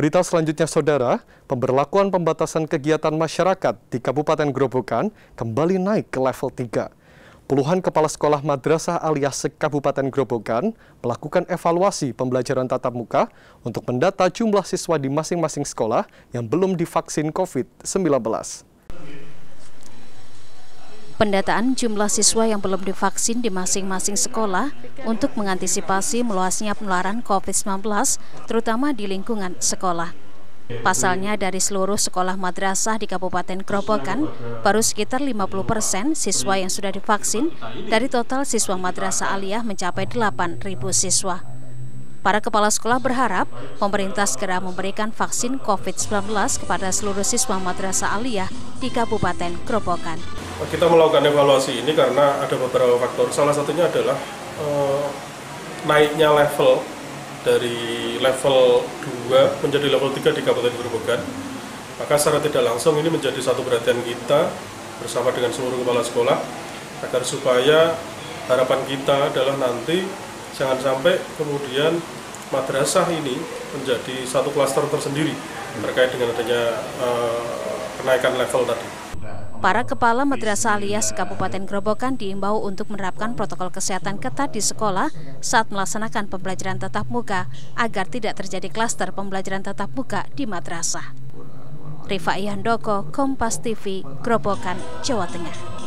Berita selanjutnya saudara, pemberlakuan pembatasan kegiatan masyarakat di Kabupaten Grobogan kembali naik ke level 3. Puluhan kepala sekolah madrasah alias Kabupaten Grobogan melakukan evaluasi pembelajaran tatap muka untuk mendata jumlah siswa di masing-masing sekolah yang belum divaksin COVID-19. Pendataan jumlah siswa yang belum divaksin di masing-masing sekolah untuk mengantisipasi meluasnya penularan COVID-19, terutama di lingkungan sekolah. Pasalnya dari seluruh sekolah madrasah di Kabupaten Grobogan, baru sekitar 50 persen siswa yang sudah divaksin dari total siswa madrasah aliyah mencapai 8.000 siswa. Para kepala sekolah berharap pemerintah segera memberikan vaksin COVID-19 kepada seluruh siswa madrasah aliyah di Kabupaten Grobogan kita melakukan evaluasi ini karena ada beberapa faktor. Salah satunya adalah uh, naiknya level dari level 2 menjadi level 3 di Kabupaten Grobogan. Maka secara tidak langsung ini menjadi satu perhatian kita bersama dengan seluruh kepala sekolah agar supaya harapan kita adalah nanti jangan sampai kemudian madrasah ini menjadi satu klaster tersendiri terkait dengan adanya uh, kenaikan level tadi. Para kepala madrasah alias Kabupaten Grobogan diimbau untuk menerapkan protokol kesehatan ketat di sekolah saat melaksanakan pembelajaran tatap muka agar tidak terjadi klaster pembelajaran tatap muka di madrasah. Rifa Ihandoko, Kompas TV, Grobogan, Jawa Tengah.